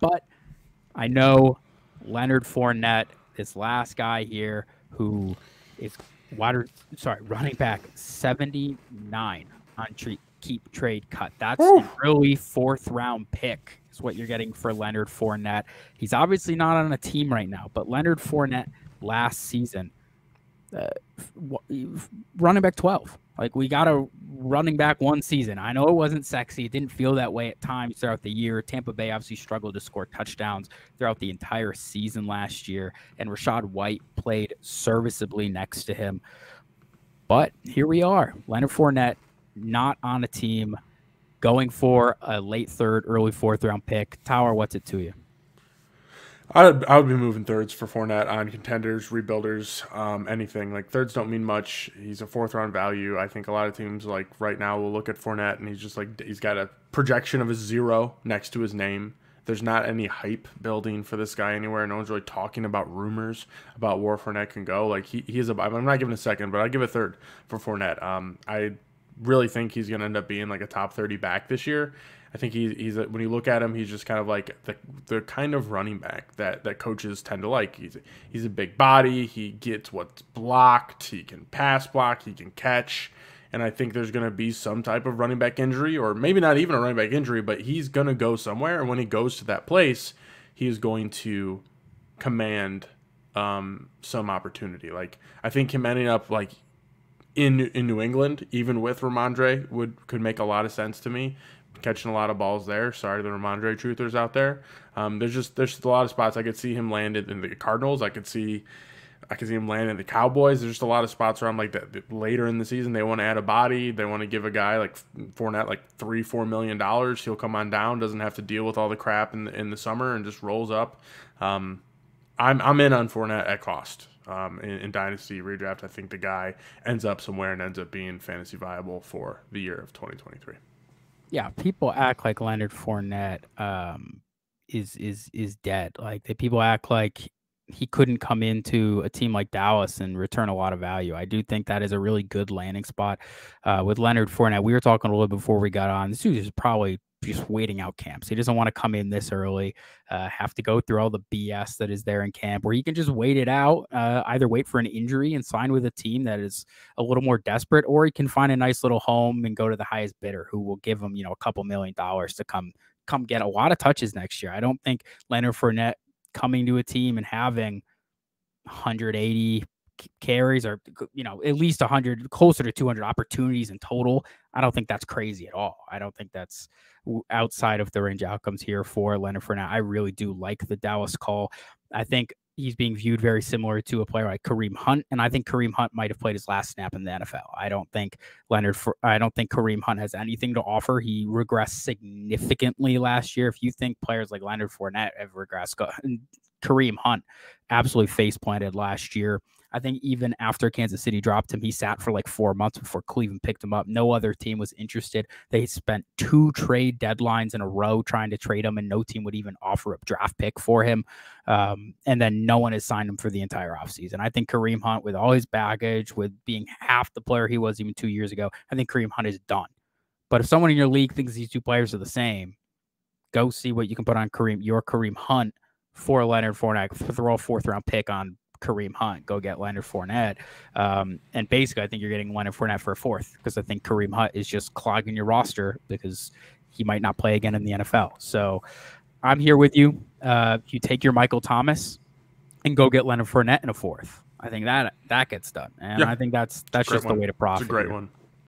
But I know Leonard Fournette, this last guy here, who is water sorry, running back 79 on treat keep trade cut. That's an early fourth round pick is what you're getting for Leonard Fournette. He's obviously not on a team right now, but Leonard Fournette last season, uh, running back 12. Like we got a running back one season. I know it wasn't sexy. It didn't feel that way at times throughout the year. Tampa Bay obviously struggled to score touchdowns throughout the entire season last year, and Rachaad White played serviceably next to him. But here we are, Leonard Fournette not on a team, going for a late third, early fourth round pick. Tyler, what's it to you? I would, I would be moving thirds for Fournette on contenders, rebuilders, um, anything. Like thirds don't mean much. He's a fourth round value. I think a lot of teams like right now will look at Fournette and he's just like he's got a projection of a zero next to his name. There's not any hype building for this guy anywhere. No one's really talking about rumors about where Fournette can go. Like he, he is a. I'm not giving a second, but I give a third for Fournette. Um, I really think he's going to end up being like a top 30 back this year. I think he, he's a, when you look at him, he's just kind of like the, the kind of running back that, that coaches tend to like. He's a, he's a big body. He gets what's blocked. He can pass block. He can catch. And I think there's going to be some type of running back injury, or maybe not even a running back injury, but he's going to go somewhere. And when he goes to that place, he is going to command um, some opportunity. Like I think him ending up like in in New England, even with Rhamondre, would could make a lot of sense to me. Catching a lot of balls there. Sorry, the Rhamondre truthers out there. Um, there's just there's a lot of spots I could see him landed in the Cardinals. I could see I could see him landing in the Cowboys. There's just a lot of spots where I'm like that later in the season they want to add a body. They want to give a guy like Fournette like three four million dollars. He'll come on down. Doesn't have to deal with all the crap in the, in the summer and just rolls up. Um, I'm I'm in on Fournette at cost um, in, in, dynasty redraft. I think the guy ends up somewhere and ends up being fantasy viable for the year of 2023. Yeah, people act like Leonard Fournette um, is is is dead. Like the people act like he couldn't come into a team like Dallas and return a lot of value. I do think that is a really good landing spot uh, with Leonard Fournette. We were talking a little bit before we got on. This dude is probably just waiting out camps. He doesn't want to come in this early, uh, have to go through all the BS that is there in camp, where he can just wait it out, uh, either wait for an injury and sign with a team that is a little more desperate, or he can find a nice little home and go to the highest bidder who will give him, you know, a couple million dollars to come come get a lot of touches next year. I don't think Leonard Fournette coming to a team and having 180 carries or you know at least 100 closer to 200 opportunities in total i don't think that's crazy at all i don't think that's outside of the range outcomes here for leonard Fournette. i really do like the dallas call i think he's being viewed very similar to a player like kareem hunt and i think kareem hunt might have played his last snap in the nfl i don't think leonard i don't think kareem hunt has anything to offer. He regressed significantly last year. If you think players like leonard Fournette have regressed kareem hunt absolutely face planted last year I think even after Kansas City dropped him, he sat for like four months before Cleveland picked him up. No other team was interested. They spent two trade deadlines in a row trying to trade him, and no team would even offer a draft pick for him. Um, and then no one has signed him for the entire offseason. I think Kareem Hunt, with all his baggage, with being half the player he was even two years ago, I think Kareem Hunt is done. But if someone in your league thinks these two players are the same, go see what you can put on Kareem, your Kareem Hunt for Leonard Fournette, throw a fourth round pick on Kareem Hunt, go get Leonard Fournette. Um, and basically, I think you're getting Leonard Fournette for a fourth because I think Kareem Hunt is just clogging your roster because he might not play again in the NFL. So I'm here with you. Uh, you take your Michael Thomas and go get Leonard Fournette in a fourth. I think that that gets done, and yeah. I think that's that's just one. the way to profit. It's a great here. one.